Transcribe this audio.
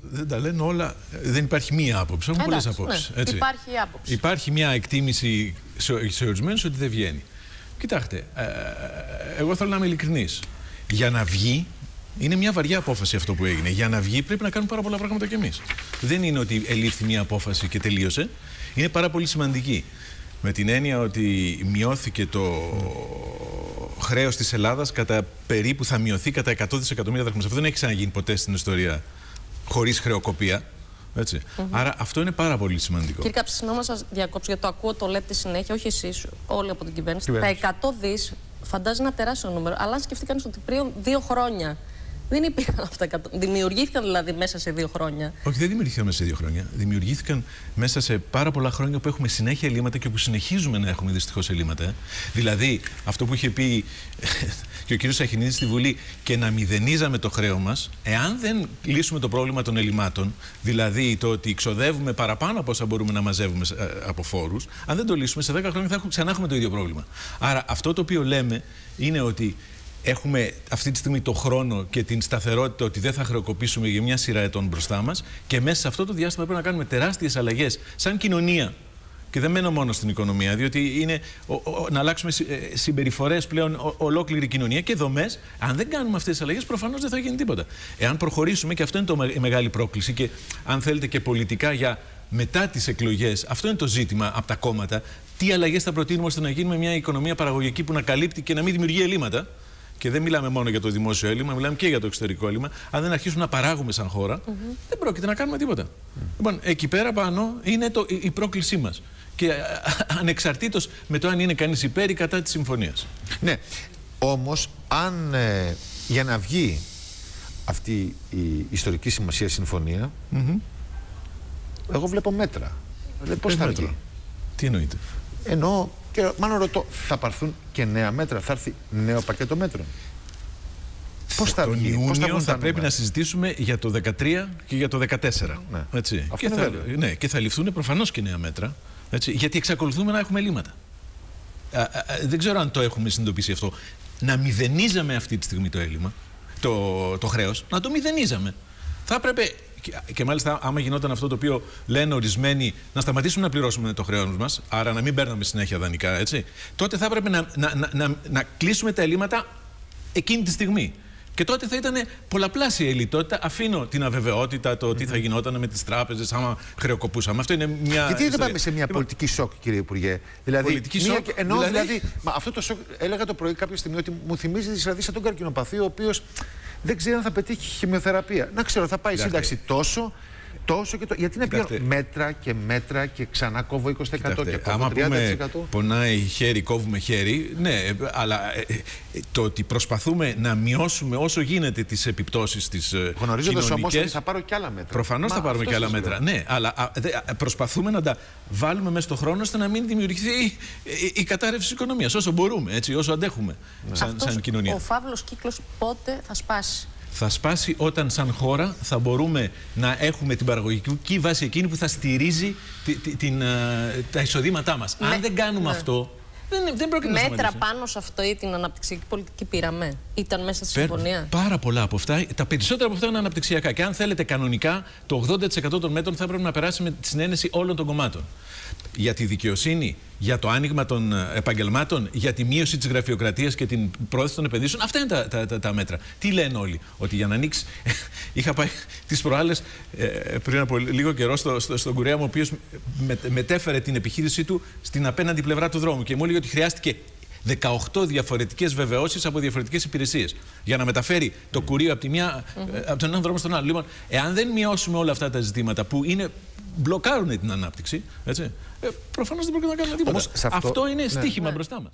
Δεν τα λένε όλα. Δεν υπάρχει μία άποψη. Έχουν πολλές Εντάξει, απόψεις. ναι. Υπάρχει άποψη. Υπάρχει μια εκτίμηση σε, σε ορισμένους ότι δεν βγαίνει. Κοιτάξτε, ε, εγώ θέλω να είμαι ειλικρινής. Για να βγει, είναι μια βαριά απόφαση αυτό που έγινε. Για να βγει πρέπει να κάνουμε πάρα πολλά πράγματα κι εμείς. Δεν είναι ότι ελήφθη μια απόφαση και τελείωσε. Είναι πάρα πολύ σημαντική. Με την έννοια ότι μειώθηκε το χρέος της Ελλάδας κατά περίπου θα μειωθεί κατά 100 δισεκατομμύρια δραχμές. Αυτό δεν έχει ξαναγίνει ποτέ στην ιστορία χωρίς χρεοκοπία. Έτσι. Άρα αυτό είναι πάρα πολύ σημαντικό. Κύριε Κάψη, συγγνώμη να σας διακόψω γιατί το ακούω, το λέτε συνέχεια, όχι εσείς, όλοι από την κυβέρνηση. Κυβέρνηση. Τα 100 δις φαντάζει ένα τεράστιο νούμερο. Αλλά αν σκεφτεί κανείς ότι πριν δύο χρόνια δεν υπήρχαν αυτά τα 100. Δημιουργήθηκαν δηλαδή μέσα σε δύο χρόνια. Όχι, δεν δημιουργήθηκαν μέσα σε δύο χρόνια. Δημιουργήθηκαν μέσα σε πάρα πολλά χρόνια που έχουμε συνέχεια ελλείμματα και που συνεχίζουμε να έχουμε δυστυχώς ελλείμματα. Δηλαδή, αυτό που είχε πει και ο κ. Σαχινίδης στη Βουλή, και να μηδενίζαμε το χρέο μας, εάν δεν λύσουμε το πρόβλημα των ελλημάτων, δηλαδή το ότι ξοδεύουμε παραπάνω από όσα μπορούμε να μαζεύουμε ε, από φόρους, αν δεν το λύσουμε, σε 10 χρόνια θα έχουμε- ξανά έχουμε το ίδιο πρόβλημα. Άρα, αυτό το οποίο λέμε είναι ότι έχουμε αυτή τη στιγμή το χρόνο και την σταθερότητα ότι δεν θα χρεοκοπήσουμε για μια σειρά ετών μπροστά μας και μέσα σε αυτό το διάστημα πρέπει να κάνουμε τεράστιες αλλαγές σαν κοινωνία. Και δεν μένω μόνο στην οικονομία, διότι είναι ο- ο- να αλλάξουμε συμπεριφορές πλέον ο- ολόκληρη κοινωνία και δομές. Αν δεν κάνουμε αυτές τις αλλαγές, προφανώς δεν θα γίνει τίποτα. Εάν προχωρήσουμε, και αυτό είναι το, με- η μεγάλη πρόκληση, και αν θέλετε και πολιτικά για μετά τις εκλογές, αυτό είναι το ζήτημα από τα κόμματα. Τι αλλαγές θα προτείνουμε ώστε να γίνουμε μια οικονομία παραγωγική που να καλύπτει και να μην δημιουργεί ελλείμματα. Και δεν μιλάμε μόνο για το δημόσιο έλλειμμα, μιλάμε και για το εξωτερικό έλλειμμα. Αν δεν αρχίσουμε να παράγουμε σαν χώρα, δεν πρόκειται να κάνουμε τίποτα. Λοιπόν, εκεί πέρα πάνω είναι το, η, η πρόκλησή μας. Και ανεξαρτήτως με το αν είναι κανείς υπέρ ή κατά της συμφωνίας. Ναι. Όμως, αν ε, για να βγει αυτή η ιστορική σημασία συμφωνία, εγώ βλέπω μέτρα. Δηλαδή, πώς θα βγει; Τι εννοείται; Εννοώ, και μάλλον ρωτώ, θα πάρθουν και νέα μέτρα, θα έρθει νέο πακέτο μέτρων. Πώς θα Τον βγει, πώς Ιούνιο θα, θα, βγουν τα πρέπει νούμερα; να συζητήσουμε για το 2013 και για το 2014. Ναι. Έτσι. Αυτό και, είναι θα, βέβαιο. ναι, και θα ληφθούν προφανώς και νέα μέτρα. Έτσι, γιατί εξακολουθούμε να έχουμε ελλείμματα. Α, α, α, δεν ξέρω αν το έχουμε συνειδητοποιήσει αυτό. Να μηδενίζαμε αυτή τη στιγμή το έλλειμμα, το, το χρέος, να το μηδενίζαμε. Θα έπρεπε. Και, και μάλιστα, άμα γινόταν αυτό το οποίο λένε ορισμένοι, να σταματήσουμε να πληρώσουμε το χρέος μας, άρα να μην παίρναμε συνέχεια δανεικά, έτσι, τότε θα έπρεπε να, να, να, να, να κλείσουμε τα ελλείμματα εκείνη τη στιγμή. Και τότε θα ήταν πολλαπλάσια η λιτότητα. Αφήνω την αβεβαιότητα, το τι θα γινόταν με τις τράπεζες, άμα χρεοκοπούσαμε. Αυτό είναι μια. Γιατί δεν ιστορία. πάμε σε μια Λοιπόν, πολιτική σοκ, κύριε Υπουργέ; Δηλαδή, Πολιτική μια σοκ, και- Εννοώ δηλαδή, δηλαδή- μα αυτό το σοκ, έλεγα το πρωί κάποια στιγμή ότι μου θυμίζει δηλαδή σαν τον καρκινοπαθή, ο οποίος δεν ξέρει αν θα πετύχει χημειοθεραπεία. Να ξέρω, θα πάει η Κοιτάξτε. σύνταξη τόσο, τόσο και το. Γιατί να Κοιτάξτε. πιάνω μέτρα και μέτρα και ξανά κόβω 20% και Κοιτάξτε, κόβω άμα 30%. πούμε πονάει χέρι, κόβουμε χέρι, ναι, ε, αλλά ε, ε, το ότι προσπαθούμε να μειώσουμε όσο γίνεται τις επιπτώσεις της ε, Γνωρίζοντας όμως κοινωνικές, ότι θα πάρω και άλλα μέτρα. Προφανώς Μα θα πάρουμε αυτό και άλλα σας λέω. μέτρα. Ναι, αλλά α, δε, α, προσπαθούμε να τα βάλουμε μέσα στο χρόνο ώστε να μην δημιουργηθεί η, η, η κατάρρευση τη οικονομίας. Όσο μπορούμε, έτσι, όσο αντέχουμε σαν, Αυτός σαν κοινωνία. Ο φαύλος κύκλος πότε θα σπάσει; Θα σπάσει όταν σαν χώρα θα μπορούμε να έχουμε την παραγωγική βάση εκείνη που θα στηρίζει τη- τη- την, ε, τα εισοδήματά μας. Με- Αν δεν κάνουμε ναι. αυτό, δεν, δεν πρόκειται να Μέτρα σταματήσουμε. πάνω σε αυτό ή την αναπτυξιακή πολιτική πήραμε; Ήταν μέσα στη Παίρνουν συμφωνία; Πάρα πολλά από αυτά. Τα περισσότερα από αυτά είναι αναπτυξιακά. Και αν θέλετε, κανονικά το 80% των μέτρων θα πρέπει να περάσει με τη συνένεση όλων των κομμάτων. Για τη δικαιοσύνη, για το άνοιγμα των ε, επαγγελμάτων, για τη μείωση της γραφειοκρατίας και την πρόθεση των επενδύσεων. Αυτά είναι τα, τα, τα, τα μέτρα. Τι λένε όλοι, Ότι για να ανοίξεις. Είχα πάει τις προάλλες πριν από λίγο καιρό στο, στο, στον κουρέα μου, ο οποίος μετέφερε την επιχείρησή του στην απέναντι πλευρά του δρόμου και μου έλεγε ότι χρειάστηκε 18 διαφορετικές βεβαιώσεις από διαφορετικές υπηρεσίες για να μεταφέρει το κουρίο από, τη μια, ε, από τον έναν δρόμο στον άλλο. Λοιπόν, εάν δεν μειώσουμε όλα αυτά τα ζητήματα που είναι, μπλοκάρουν την ανάπτυξη, έτσι, ε, προφανώς δεν πρόκειται να κάνουμε τίποτα. Όμως σε αυτό- αυτό είναι ναι. στίχημα Ναι. μπροστά μας.